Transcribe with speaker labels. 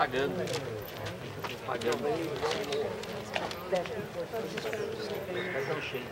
Speaker 1: pagando. Pagando. Cartão cheio.